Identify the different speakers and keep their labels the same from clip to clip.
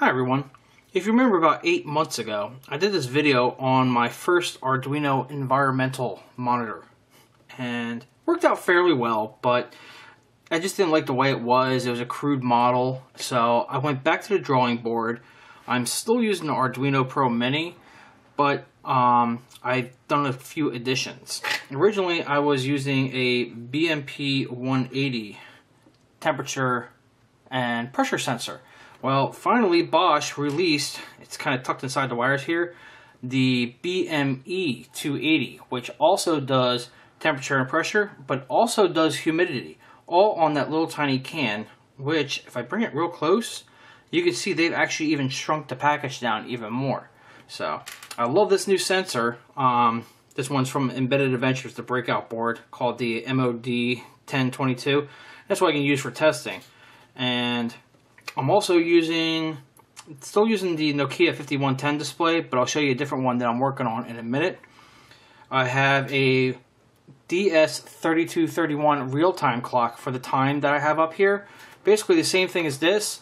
Speaker 1: Hi everyone. If you remember about eight months ago, I did this video on my first Arduino environmental monitor. And worked out fairly well, but I just didn't like the way it was. It was a crude model. So I went back to the drawing board. I'm still using the Arduino Pro Mini, but um, I've done a few additions. Originally, I was using a BMP 180 temperature and pressure sensor. Well, finally Bosch released, it's kind of tucked inside the wires here, the BME 280, which also does temperature and pressure, but also does humidity, all on that little tiny can, which, if I bring it real close, you can see they've actually even shrunk the package down even more. So, I love this new sensor. Um, this one's from Embedded Adventures, the breakout board, called the MOD 1022. That's what I can use for testing. And I'm also using, still using the Nokia 5110 display, but I'll show you a different one that I'm working on in a minute. I have a DS3231 real-time clock for the time that I have up here. Basically the same thing as this.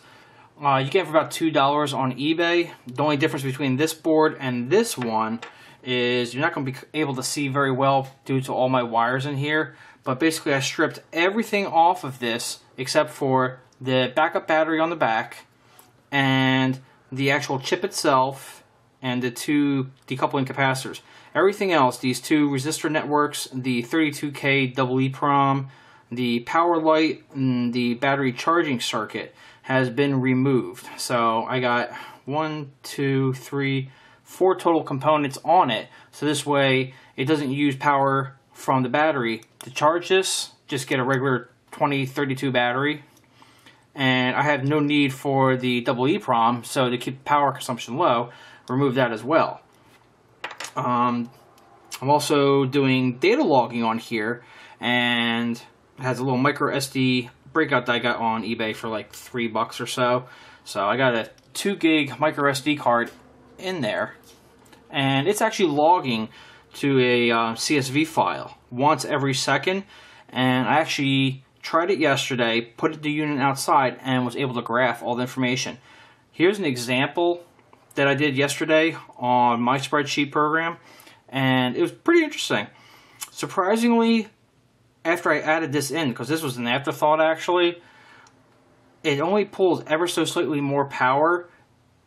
Speaker 1: Uh, you can get for about $2 on eBay. The only difference between this board and this one is you're not going to be able to see very well due to all my wires in here. But basically I stripped everything off of this except for the backup battery on the back, and the actual chip itself, and the two decoupling capacitors. Everything else, these two resistor networks, the 32K double EEPROM, the power light, and the battery charging circuit has been removed. So I got one, two, three, four total components on it. So this way it doesn't use power from the battery to charge this. Just get a regular 2032 battery and I have no need for the double EEPROM, so to keep power consumption low, remove that as well. Um, I'm also doing data logging on here, and has a little micro SD breakout that I got on eBay for like three bucks or so. So I got a two gig micro SD card in there, and it's actually logging to a uh, CSV file once every second, and I actually tried it yesterday, put the unit outside, and was able to graph all the information. Here's an example that I did yesterday on my spreadsheet program, and it was pretty interesting. Surprisingly, after I added this in, because this was an afterthought actually, it only pulls ever so slightly more power.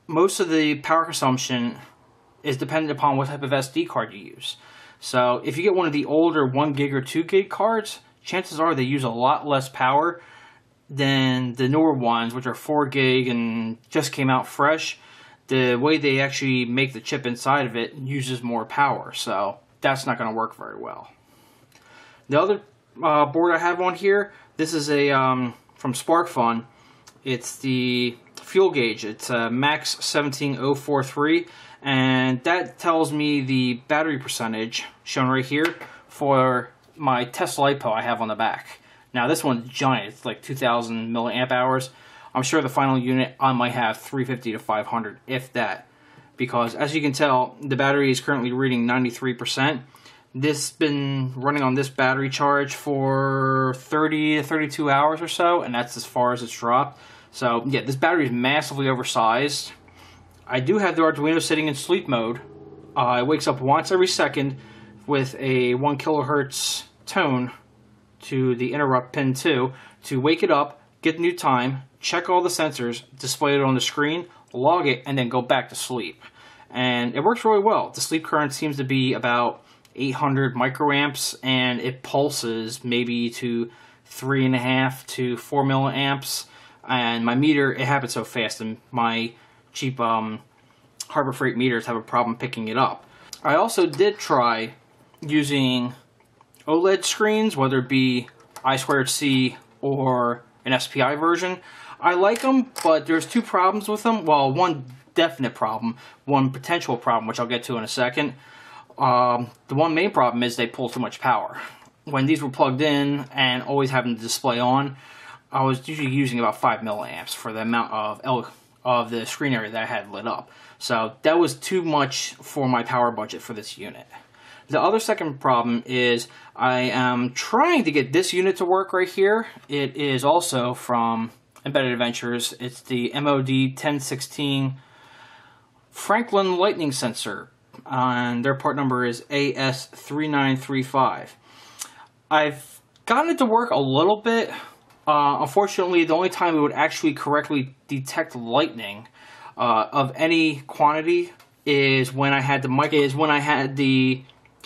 Speaker 1: Most of the power consumption is dependent upon what type of SD card you use. So if you get one of the older 1 gig or 2 gig cards, chances are they use a lot less power than the newer ones, which are 4 gig and just came out fresh. The way they actually make the chip inside of it uses more power, so that's not going to work very well. The other uh, board I have on here, this is a um, from SparkFun. It's the fuel gauge. It's a Max 17043, and that tells me the battery percentage shown right here for my Tesla LiPo I have on the back. Now this one's giant, it's like 2000 milliamp hours. I'm sure the final unit I might have 350 to 500, if that. Because as you can tell, the battery is currently reading 93%. This been running on this battery charge for 30 to 32 hours or so, and that's as far as it's dropped. So yeah, this battery is massively oversized. I do have the Arduino sitting in sleep mode. Uh, it wakes up once every second with a 1 kilohertz tone to the interrupt pin 2 to wake it up, get new time, check all the sensors, display it on the screen, log it, and then go back to sleep. And it works really well. The sleep current seems to be about 800 microamps, and it pulses maybe to three and a half to four milliamps. And my meter, it happens so fast, and my cheap um, Harbor Freight meters have a problem picking it up. I also did try using OLED screens, whether it be I2C or an SPI version. I like them, but there's two problems with them. Well, one definite problem, one potential problem, which I'll get to in a second. Um, the one main problem is they pull too much power. When these were plugged in and always having the display on, I was usually using about 5 milliamps for the amount of L of the screen area that I had lit up. So that was too much for my power budget for this unit. The other second problem is I am trying to get this unit to work right here. It is also from Embedded Adventures. It's the MOD 1016 Franklin Lightning Sensor, and their part number is AS3935. I've gotten it to work a little bit. Uh, unfortunately, the only time it would actually correctly detect lightning uh, of any quantity is when I had the mic is when I had the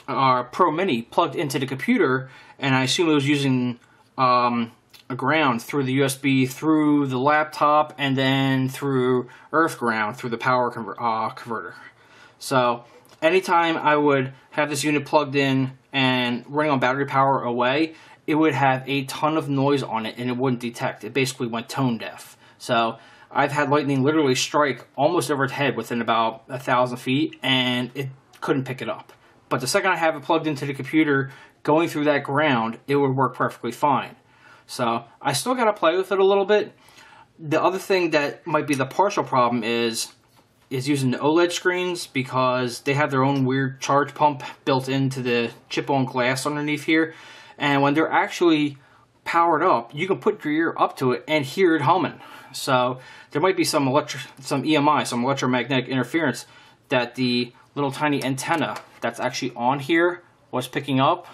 Speaker 1: uh, Pro Mini plugged into the computer, and I assume it was using um, a ground through the USB through the laptop and then through earth ground through the power conver uh, converter. So anytime I would have this unit plugged in and running on battery power away, it would have a ton of noise on it and it wouldn't detect. It basically went tone deaf. So I've had lightning literally strike almost over its head within about a thousand feet and it couldn't pick it up. But the second I have it plugged into the computer going through that ground, it would work perfectly fine. So I still got to play with it a little bit. The other thing that might be the partial problem is is using the OLED screens because they have their own weird charge pump built into the chip on glass underneath here. And when they're actually powered up, you can put your ear up to it and hear it humming. So there might be some electric, some EMI, some electromagnetic interference that the little tiny antenna that's actually on here was picking up.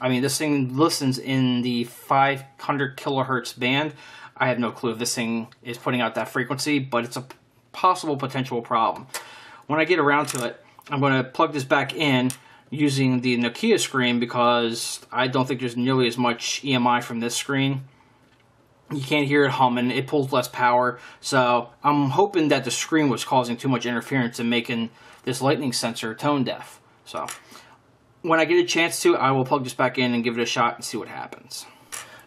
Speaker 1: I mean, this thing listens in the 500 kilohertz band. I have no clue if this thing is putting out that frequency, but it's a possible potential problem. When I get around to it, I'm going to plug this back in using the Nokia screen because I don't think there's nearly as much EMI from this screen. You can't hear it humming, it pulls less power, so I'm hoping that the screen was causing too much interference and making this lightning sensor tone deaf. So when I get a chance to, I will plug this back in and give it a shot and see what happens.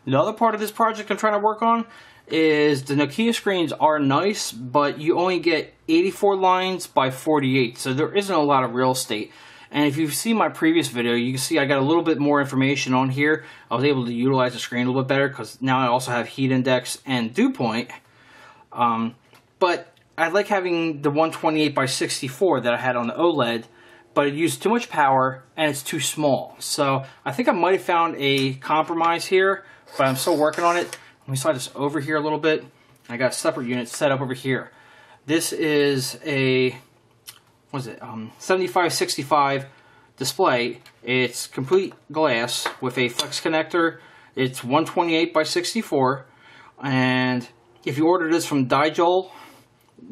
Speaker 1: Another part of this project I'm trying to work on is the Nokia screens are nice, but you only get 84 lines by 48, so there isn't a lot of real estate. And if you've seen my previous video, you can see I got a little bit more information on here. I was able to utilize the screen a little bit better because now I also have heat index and dew point. Um, but I like having the 128 by 64 that I had on the OLED, but it used too much power and it's too small. So I think I might have found a compromise here, but I'm still working on it. Let me slide this over here a little bit. I got a separate unit set up over here. This is a what is it? Um, 7565 display. It's complete glass with a flex connector. It's 128 by 64. And if you order this from Digole,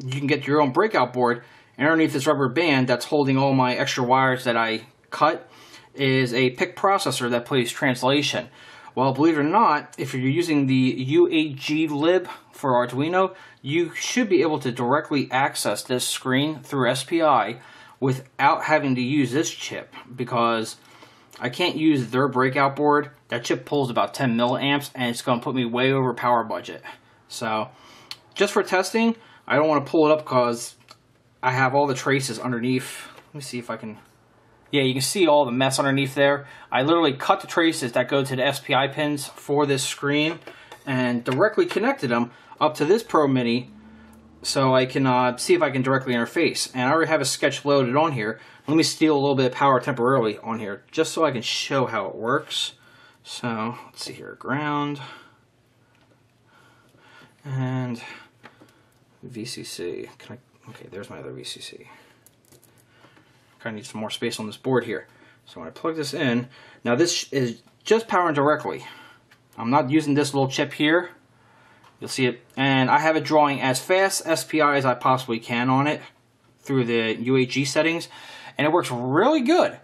Speaker 1: you can get your own breakout board. And underneath this rubber band that's holding all my extra wires that I cut is a PIC processor that plays translation. Well, believe it or not, if you're using the U8G lib for Arduino, you should be able to directly access this screen through SPI without having to use this chip because I can't use their breakout board. That chip pulls about 10 milliamps and it's going to put me way over power budget. So, just for testing, I don't want to pull it up because I have all the traces underneath. Let me see if I can yeah, you can see all the mess underneath there. I literally cut the traces that go to the SPI pins for this screen and directly connected them up to this Pro Mini so I can uh, see if I can directly interface. And I already have a sketch loaded on here. Let me steal a little bit of power temporarily on here just so I can show how it works. So, let's see here, ground and VCC. Can I, okay, there's my other VCC kind of need some more space on this board here. So when I plug this in, now this is just powering directly. I'm not using this little chip here. You'll see it. And I have it drawing as fast SPI as I possibly can on it through the U8G settings. And it works really good.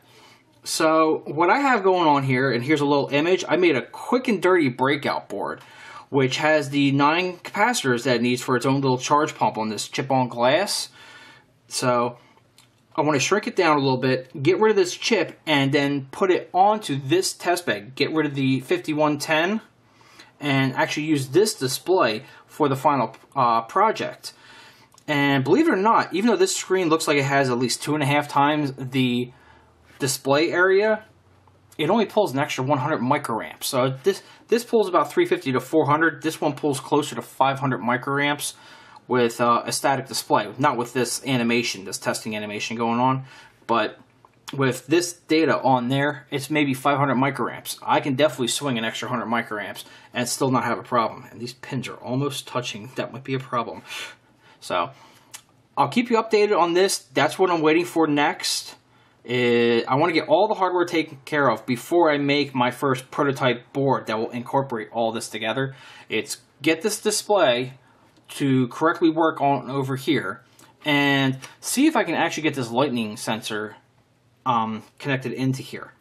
Speaker 1: So what I have going on here, and here's a little image, I made a quick and dirty breakout board, which has the nine capacitors that it needs for its own little charge pump on this chip on glass. So I want to shrink it down a little bit, get rid of this chip, and then put it onto this test bed. Get rid of the 5110 and actually use this display for the final uh, project. And believe it or not, even though this screen looks like it has at least two and a half times the display area, it only pulls an extra 100 microamps. So this this pulls about 350 to 400. This one pulls closer to 500 microamps with uh, a static display, not with this animation, this testing animation going on, but with this data on there, it's maybe 500 microamps. I can definitely swing an extra 100 microamps and still not have a problem. And these pins are almost touching. That might be a problem. So I'll keep you updated on this. That's what I'm waiting for next. I want to get all the hardware taken care of before I make my first prototype board that will incorporate all this together. It's get this display to correctly work on over here and see if I can actually get this lightning sensor um, connected into here.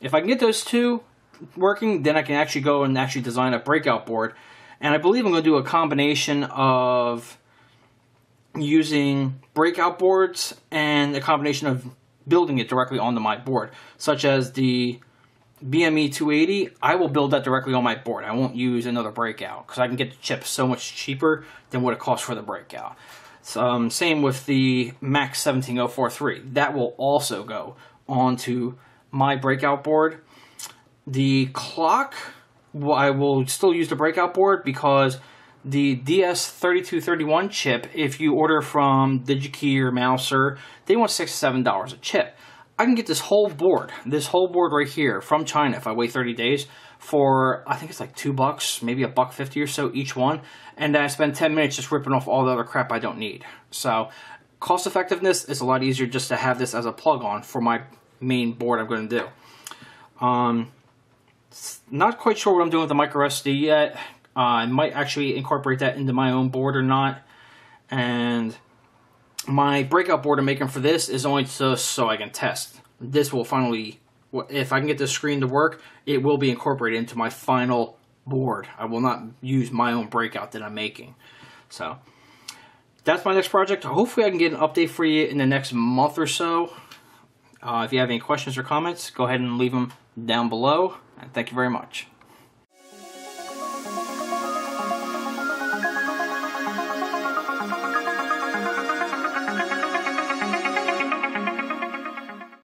Speaker 1: If I can get those two working, then I can actually go and actually design a breakout board. And I believe I'm going to do a combination of using breakout boards and a combination of building it directly onto my board, such as the BME 280, I will build that directly on my board. I won't use another breakout because I can get the chip so much cheaper than what it costs for the breakout. Um, same with the Max 17043. That will also go onto my breakout board. The clock, well, I will still use the breakout board because the DS3231 chip, if you order from DigiKey or Mouser, they want six to seven dollars a chip. I can get this whole board, this whole board right here from China if I wait 30 days for I think it's like two bucks, maybe a buck fifty or so each one, and I spend 10 minutes just ripping off all the other crap I don't need. So cost effectiveness is a lot easier just to have this as a plug on for my main board I'm going to do. Um, not quite sure what I'm doing with the micro SD yet. Uh, I might actually incorporate that into my own board or not. And my breakout board I'm making for this is only just so I can test. This will finally, if I can get this screen to work, it will be incorporated into my final board. I will not use my own breakout that I'm making. So that's my next project. Hopefully I can get an update for you in the next month or so. Uh, if you have any questions or comments, go ahead and leave them down below. And thank you very much.